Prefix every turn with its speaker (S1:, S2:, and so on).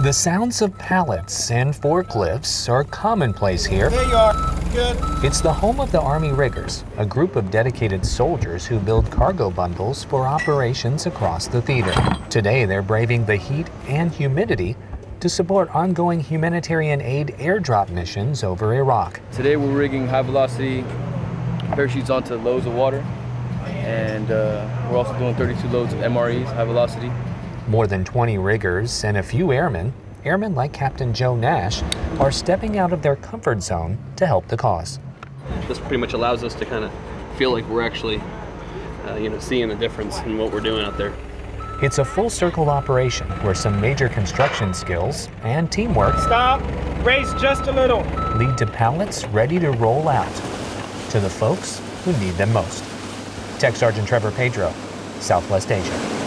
S1: The sounds of pallets and forklifts are commonplace here.
S2: There you are. Good.
S1: It's the home of the Army Riggers, a group of dedicated soldiers who build cargo bundles for operations across the theater. Today, they're braving the heat and humidity to support ongoing humanitarian aid airdrop missions over Iraq.
S3: Today, we're rigging high velocity parachutes onto loads of water, and uh, we're also doing 32 loads of MREs, high velocity.
S1: More than 20 riggers and a few airmen, airmen like Captain Joe Nash, are stepping out of their comfort zone to help the cause.
S4: This pretty much allows us to kind of feel like we're actually, uh, you know, seeing the difference in what we're doing out there.
S1: It's a full circle operation where some major construction skills and teamwork
S2: Stop. Race just a little.
S1: lead to pallets ready to roll out to the folks who need them most. Tech Sergeant Trevor Pedro, Southwest Asia.